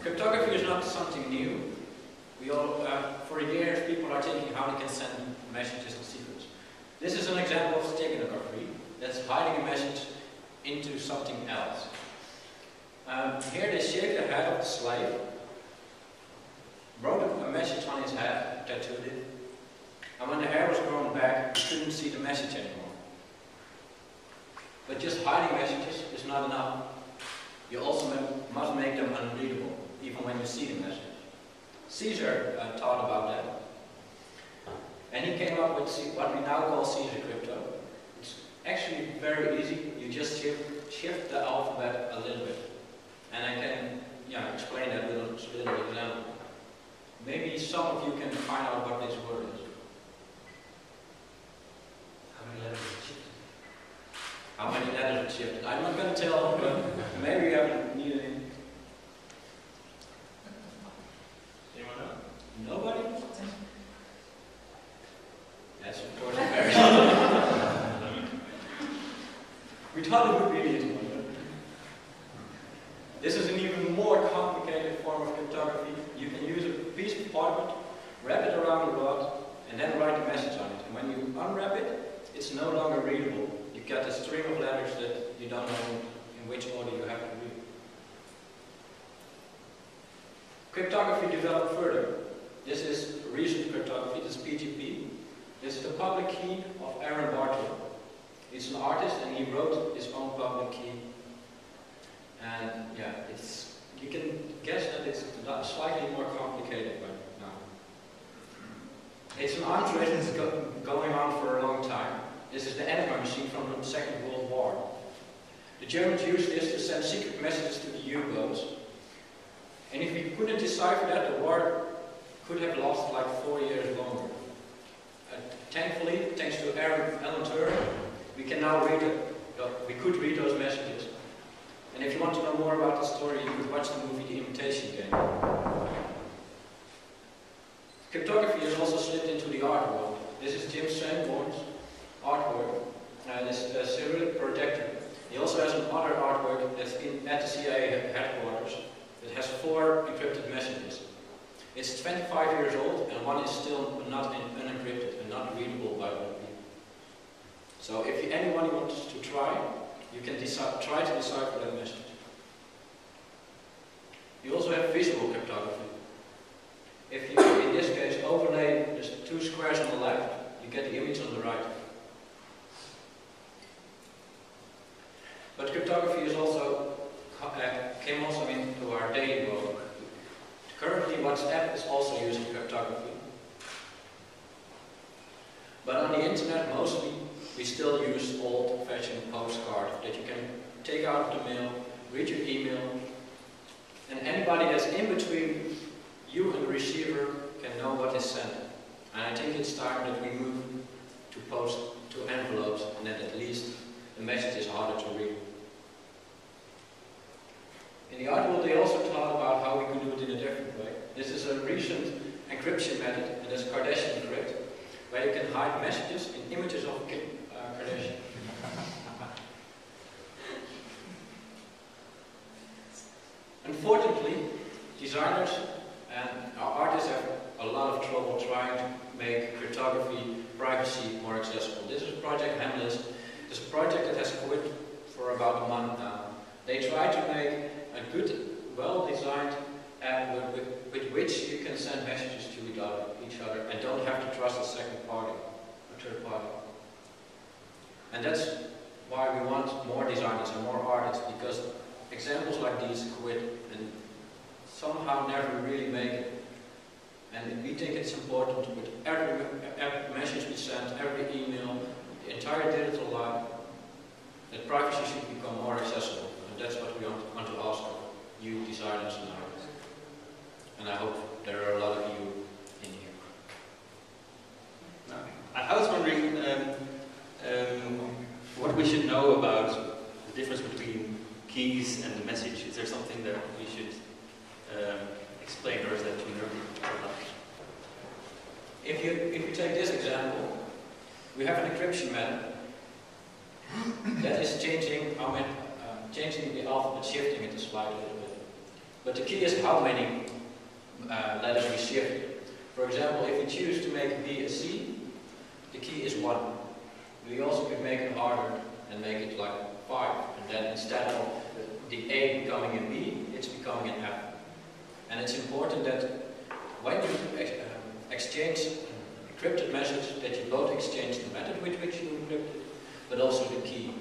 Cryptography is not something new. We all, uh, for years, people are thinking how they can send messages and secrets. This is an example of steganography. That's hiding a message into something else. Um, here they shaved the head of the slave, wrote a message on his head, tattooed it, and when the hair was grown back, you couldn't see the message anymore. But just hiding messages is not enough. You also must make them unreadable, even when you see the message. Caesar uh, thought about that. And he came up with what we now call Caesar crypto. It's actually very easy. You just shift, shift the alphabet a little bit. And I can yeah, explain that with a little example. Maybe some of you can find out what this word is. How many letters are shifted? How many letters shifted? I'm not going to tell, but maybe you haven't needed it. Anyone know? Nobody? That's of course very We thought it would be an easy one. but This is an even more complicated form of cryptography. You can use a piece of parchment, wrap it around a rod, and then write a message on it. And when you unwrap it, it's no longer readable. You get a string of letters that you don't know in which order you have to read. Cryptography developed further. This is recent cryptography, this is PGP. This is the public key of Aram Bartholl. He's an artist and he wrote his own public key. And yeah, it's you can guess that it's slightly more complicated but now. It's an arms race that's go going on for a long time. This is the Enigma machine from the Second World War. The Germans used this to send secret messages to the U-boats. And if we couldn't decipher that, the war could have lost like four years longer. Uh, thankfully, thanks to Aaron, Alan Turing, we can now read it. Uh, we could read those messages. And if you want to know more about the story, you could watch the movie The Imitation Game. Cryptography has also slipped into the art world. This is Jim Sanborn's artwork, and it's a Cyrillic projector. He also has another artwork that's in, at the CIA headquarters that has four encrypted messages. It's 25 years old, and one is still not in, unencrypted and not readable by other people. So if you, anyone wants to try, you can try to decipher that message. You also have visual cryptography. If you, in this case, overlay the two squares on the left, you get the image on the right. But cryptography is also came also into our daily world. Currently, WhatsApp is also using cryptography. But on the internet, mostly, we still use old-fashioned postcard that you can take out of the mail, read your email, and anybody that's in between you and the receiver can know what is sent. And I think it's time that we move to post to envelopes and that at least the message is harder to read. In the article they also talk about how we could do it in a different way. This is a recent encryption method, and it's Kardashian Encrypt, where you can hide messages in images of Kim uh, Kardashian. Unfortunately, designers and artists have a lot of trouble trying to make cryptography privacy more accessible. This is Project Hemlis. A project that has quit for about a month now. They try to make a good, well-designed app with, with, with, which you can send messages to each other, and don't have to trust a second party, a third party. And that's why we want more designers and more artists, because examples like these quit and somehow never really make it. And we think it's important with every, every message we send, every email, the entire digital life, that privacy should become more accessible. And that's what we want, want to ask you designers and artists. And I hope there are a lot of you in here. I was wondering um, um, what we should know about the difference between keys and the message. Is there something that we should um, explain, or is that too nerdy? If you if you take this example, we have an encryption method that is changing how many, uh, changing the alphabet, shifting it to slide a little bit. But the key is how many uh, letters we shift. For example, if we choose to make B a C, the key is 1. We also could make it harder and make it like 5. And then instead of the A becoming a B, it's becoming an F. And it's important that when you ex um, exchange encrypted message, that you both exchange the method with which you encrypted, but also the key.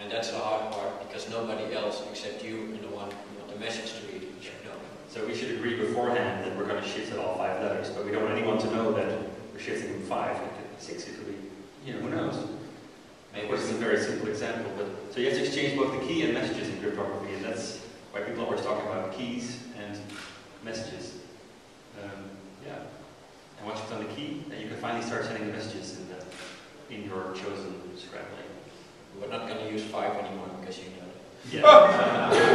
And that's the hard part, because nobody else except you and the one you the message to read should know. So we should agree beforehand that we're going to shift at all five letters, but we don't want anyone to know that we're shifting from five. It could six, it could be, you know, who knows? Of Maybe course, it's a very simple example, but so you have to exchange both the key and messages in cryptography, and that's why people always talk about keys and messages. Um, yeah. And once you've done the key, then you can finally start sending the messages in, the, in your chosen scrambling. we're not going to use 5 anymore, because you know. Yeah.